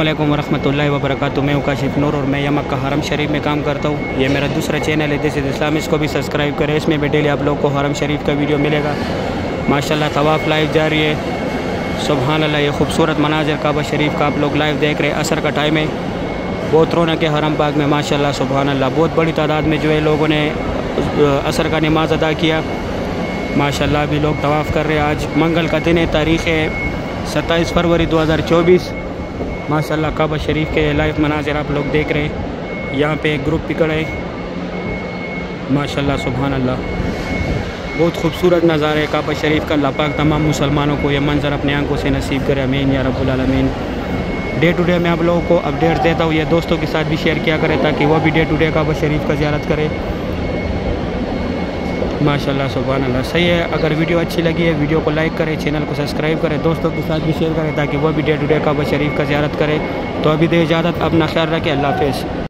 अल्लाम वरहमल वबरक मैं काशिफ नूर और मैं यमक का हरम शरीफ में काम करता हूँ। ये मेरा दूसरा चैनल है दिस इस्लाम इसको भी सब्सक्राइब करें। इसमें भी डेली आप लोग को हरम शरीफ का वीडियो मिलेगा। माशाल्लाह, तवाफ़ लाइव जारी है। सुबहान अल्लाह ये खूबसूरत मनाजर काबा शरीफ का आप लोग लाइव देख रहे हैं असर का टाइम है। बहुत रौनक है हरम पाक में, माशाल्लाह सुबहान अल्लाह बहुत बड़ी तादाद में जो है लोगों ने असर का नमाज़ अदा किया। माशाल्लाह भी लोग तवाफ़ कर रहे हैं। आज मंगल का दिन है, तारीख़ है सत्ताईस फरवरी 2024 माशाल्लाह काबा शरीफ के लाइव मनाजिर आप लोग देख रहे हैं। यहाँ पे एक ग्रुप पिकड़ है। माशाल्लाह सुबहान अल्लाह बहुत खूबसूरत नज़ारा है काबा शरीफ का। अल्लाह पाक तमाम मुसलमानों को यह मंज़र अपने आँखों से नसीब करे। अमीन या रब्बुल आलमीन। डे टू डे मैं आप लोगों को अपडेट देता हूँ। या दोस्तों के साथ भी शेयर किया करें ताकि वह भी day to day Kaaba Sharif का ज्यारत करें। माशाल्लाह सुबह अल्लाह सही है, अगर वीडियो अच्छी लगी है, वीडियो को लाइक करें, चैनल को सब्सक्राइब करें, दोस्तों के साथ भी शेयर करें, ताकि वो भी day to day Kaaba Sharif का ज्यारत करें। तो अभी दे इजाज़त, अपना ख्याल रखें, अल्लाह हाफ़